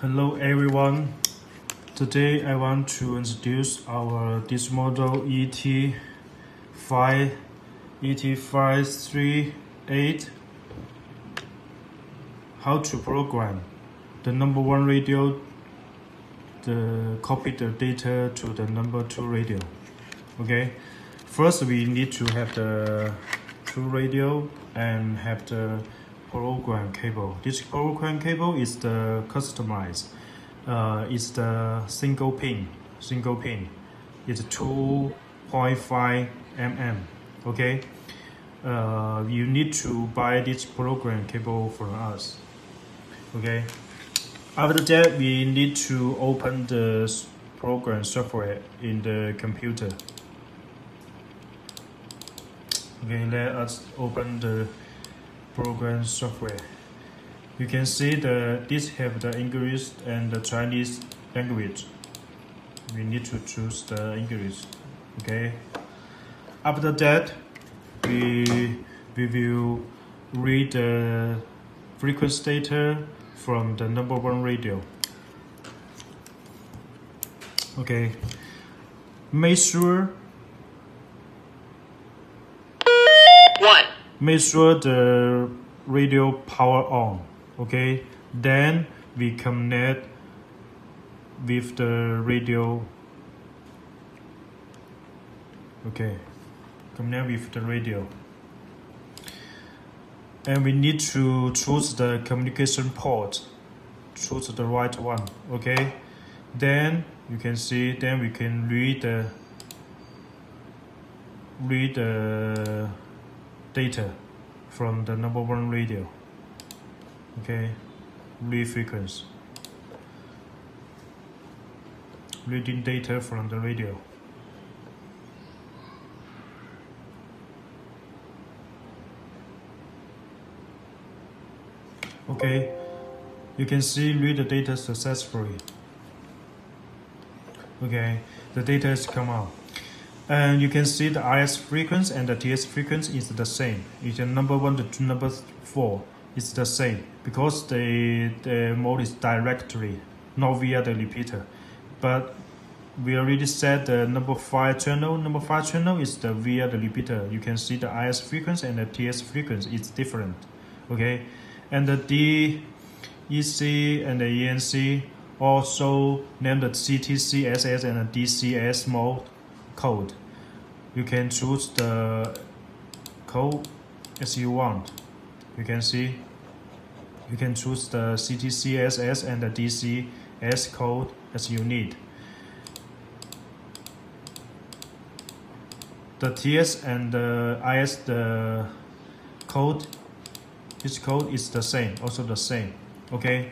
Hello everyone. Today I want to introduce our this model ET5 ET538 how to program. The number one radio the copy the data to the number two radio. Okay? First we need to have the two radio and have the program cable. This program cable is the customized. Uh, it's the single pin, single pin. It's 2.5 mm. Okay. Uh, you need to buy this program cable from us. Okay. After that, we need to open the program software in the computer. Okay, let us open the program software. You can see the this have the English and the Chinese language. We need to choose the English. Okay. After that, we we will read the frequency data from the number one radio. Okay. Make sure make sure the radio power on okay? Then we connect with the radio okay? Connect with the radio. And we need to choose the communication port choose the right one okay? Then you can see then we can read the read the data from the number one radio okay? Read frequency. Reading data from the radio. Okay? You can see read the data successfully. Okay? The data has come out and you can see the IS frequency and the TS frequency is the same. It's number one to number four is the same because the, the mode is directly, not via the repeater. But we already said the number five channel, number five channel is the via the repeater. You can see the IS frequency and the TS frequency is different. Okay, and the D, EC and the ENC also named the CTC, SS and the DCS mode code. You can choose the code as you want. You can see you can choose the CTCSS and the DCS code as you need. The TS and the IS the code this code is the same also the same okay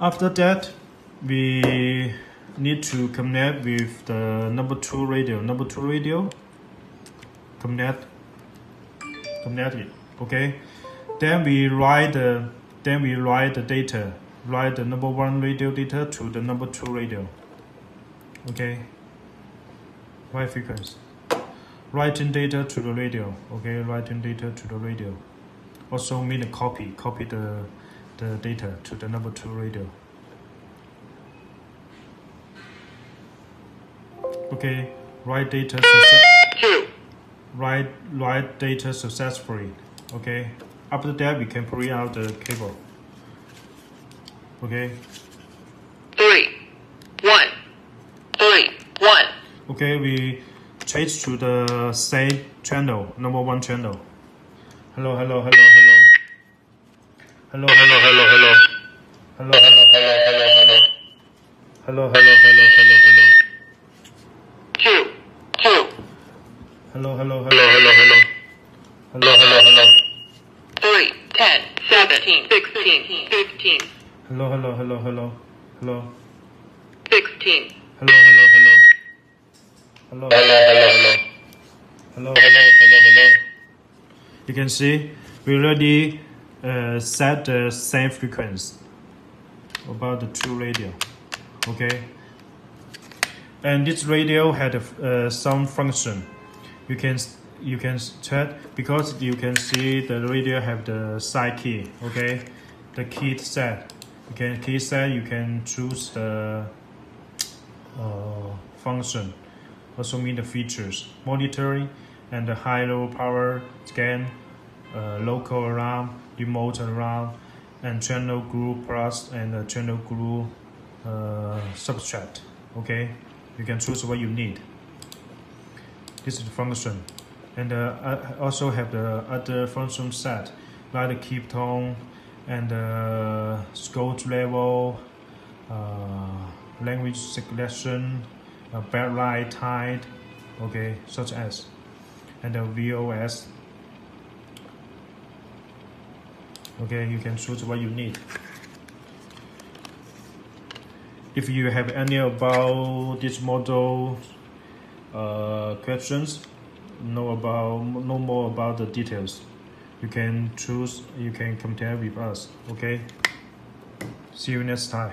after that we need to connect with the number two radio. Number two radio, connect, connect it. Okay. Then we write the then we write the data, write the number one radio data to the number two radio. Okay. Write frequency. Writing data to the radio. Okay, writing data to the radio. Also mean a copy, copy the the data to the number two radio. Okay, write data success write write data successfully. Okay. After that we can pull out the cable. Okay. Three, one, three, one. Okay, we change to the same channel, number one channel. Hello, hello, hello, hello. Hello, hello, hello, hello. Hello, hello, hello, hello, hello. Hello, hello, hello, hello, hello. Hello, hello, hello, hello, hello. Hello, hello, hello. 3, 10, 17, 16, 15. Hello, hello, hello, hello. Hello. 16. Hello, hello, hello. Hello, hello, hello, hello. Hello, hello, hello, hello. You can see we already uh, set the same frequency about the two radio. Okay. And this radio had a, uh, some function you can you can check because you can see the radio have the side key okay the key set You can key set. You can choose the uh, function. Also mean the features, monitoring, and the high-low power scan, uh, local alarm, remote alarm, and channel group plus and channel group uh, subtract. Okay, you can choose what you need. This is the function, and uh, I also have the other function set like the keep tone and uh, scope level, uh, language selection, uh, backlight type, okay, such as, and the VOX. Okay, you can choose what you need. If you have any about this model uh, questions, know about know more about the details, you can choose. You can contact with us. Okay. See you next time.